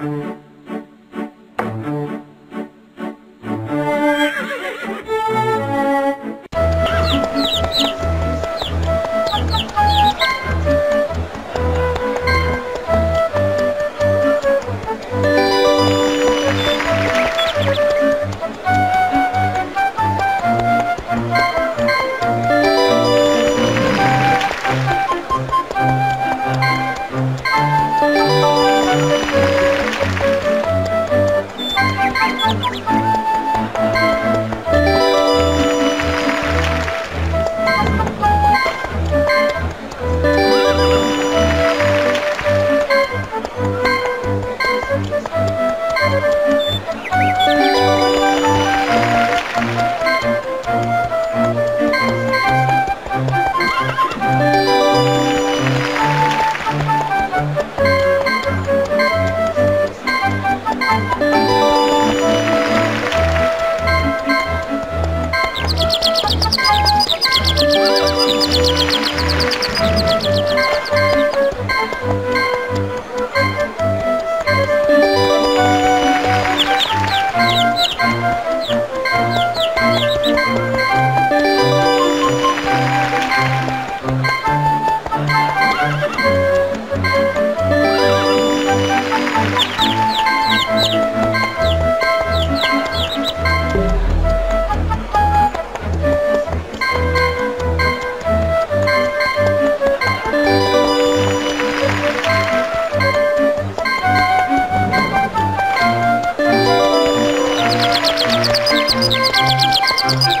Mm-hmm. Música